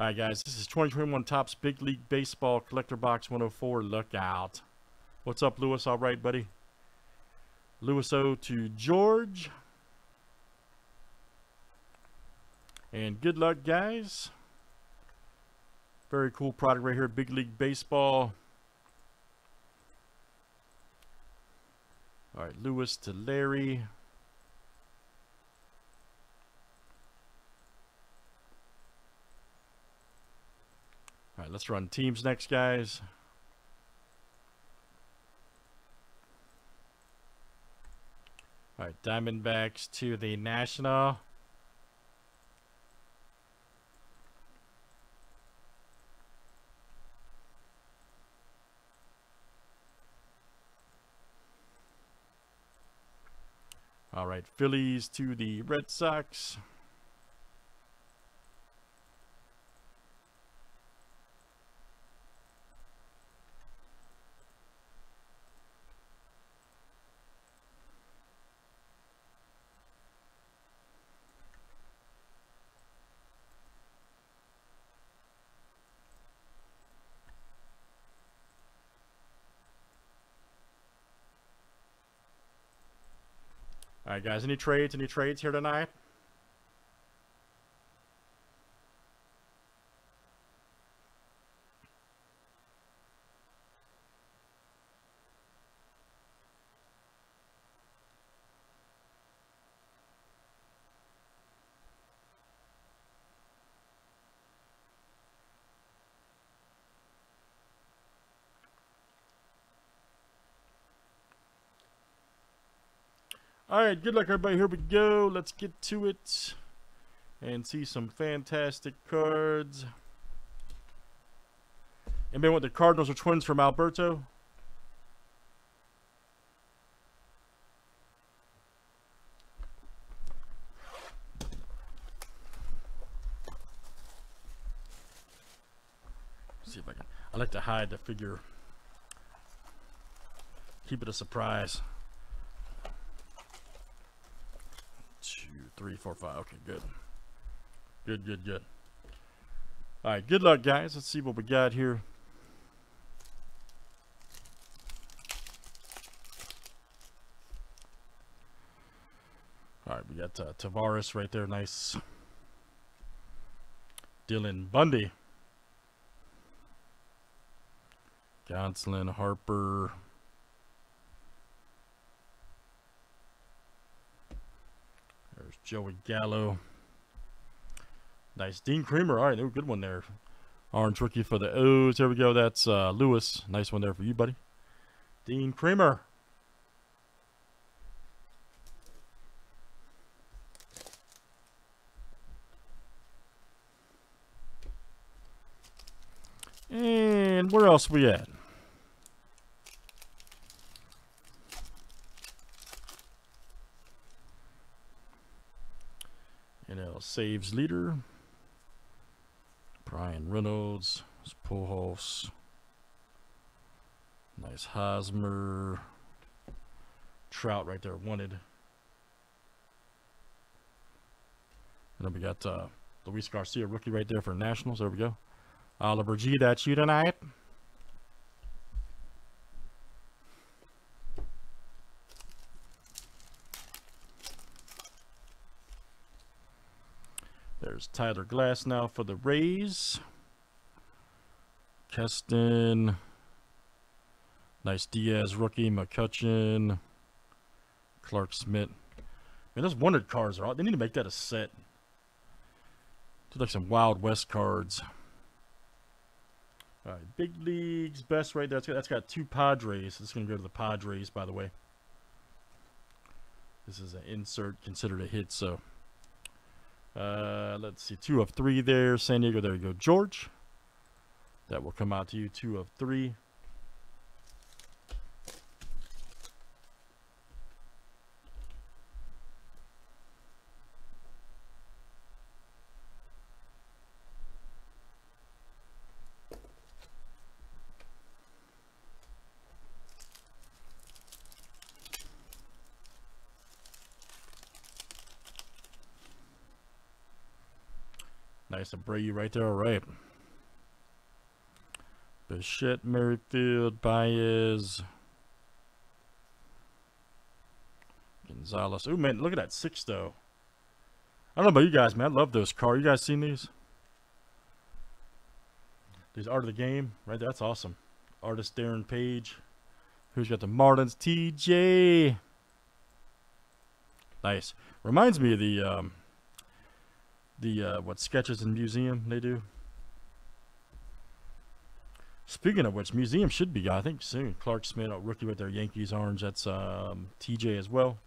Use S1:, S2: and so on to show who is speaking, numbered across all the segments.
S1: All right, guys, this is 2021 Topps Big League Baseball Collector Box 104. Look out. What's up, Lewis? All right, buddy. Lewis O to George. And good luck, guys. Very cool product right here, Big League Baseball. All right, Lewis to Larry. Right, let's run teams next, guys. All right, Diamondbacks to the National. All right, Phillies to the Red Sox. All right, guys. Any trades? Any trades here tonight? All right, good luck, everybody. Here we go. Let's get to it and see some fantastic cards. Anybody want the Cardinals or Twins from Alberto? see if I can. I like to hide the figure. Keep it a surprise. Three, four, five. Okay, good. Good, good, good. All right, good luck, guys. Let's see what we got here. All right, we got uh, Taveras right there. Nice. Dylan Bundy. Gonsolin, Harper. Joey Gallo. Nice. Dean Kremer. All right, good one there. Orange rookie for the O's. Here we go. That's uh, Lewis. Nice one there for you, buddy. Dean Kremer. And where else we at? Saves leader. Bryan Reynolds. Pujols. Nice Hosmer. Trout right there wanted. And then we got uh, Luis Garcia, rookie right there for Nationals. There we go. Oliver G, that's you tonight. There's Glasnow for the Rays. Keston. Nice Diaz rookie. McCutchen. Clarke Schmidt. Man, those wanted cards are all. They need to make that a set. Do like some Wild West cards. All right, big leagues best right there. That's got, that's got two Padres. This is gonna go to the Padres, by the way. This is an insert considered a hit, so uh, let's see, two of three there. San Diego, there you go. George. That will come out to you, two of three. Nice and Abreu right there, all right. Bichette, Merrifield, Baez. Gonzalez. Oh man, look at that six though. I don't know about you guys, man. I love those cars. You guys seen these? These art of the game, right? There. That's awesome. Artist Darren Page. Who's got the Marlins? TJ. Nice. Reminds me of the um, the uh, what sketches and museum they do. Speaking of which, museum should be I think soon. Clarke Schmidt, a rookie with their Yankees orange. That's um, TJ as well.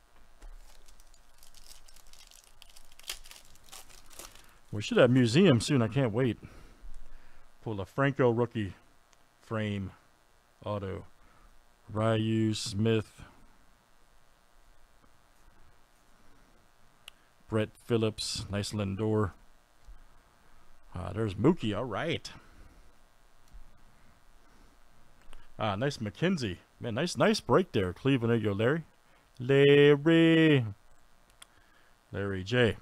S1: We should have museum soon. I can't wait. Pull a Franco rookie frame auto. Ryu Smith. Brett Phillips. Nice Lindor. Uh, there's Mookie. All right. Ah, nice McKenzie. Man, nice, nice break there. Cleveland, there you go, Larry. Larry. Larry J.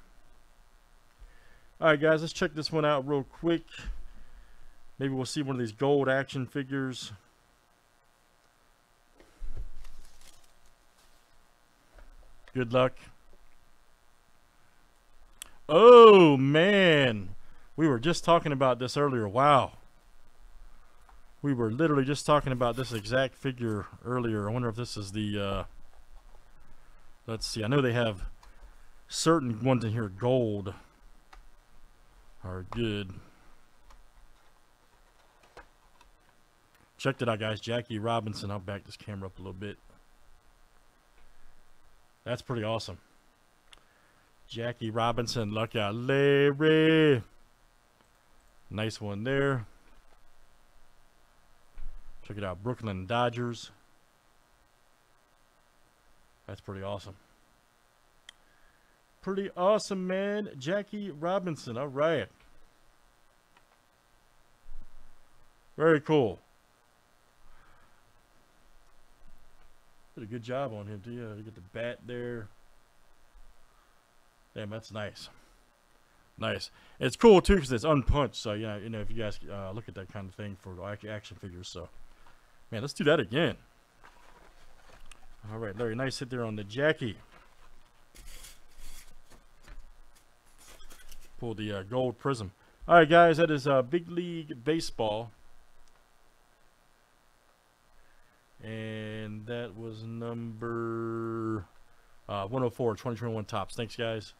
S1: All right, guys, let's check this one out real quick. Maybe we'll see one of these gold action figures. Good luck. Oh, man. We were just talking about this earlier. Wow. We were literally just talking about this exact figure earlier. I wonder if this is the... Uh, let's see. I know they have certain ones in here gold are good. Check that out, guys. Jackie Robinson. I'll back this camera up a little bit. That's pretty awesome. Jackie Robinson. Look out, Larry. Nice one there. Check it out. Brooklyn Dodgers. That's pretty awesome. Pretty awesome, man. Jackie Robinson. All right. Very cool. Did a good job on him too. Yeah, you get the bat there. Damn, that's nice. Nice. It's cool too because it's unpunched. So yeah, you know if you guys uh, look at that kind of thing for action figures. So, man, let's do that again. All right, Larry, nice hit there on the Jackie. Pull the uh, gold prism. All right, guys, that is uh, Big League Baseball. And that was number uh, 104, 2021 Topps. Thanks, guys.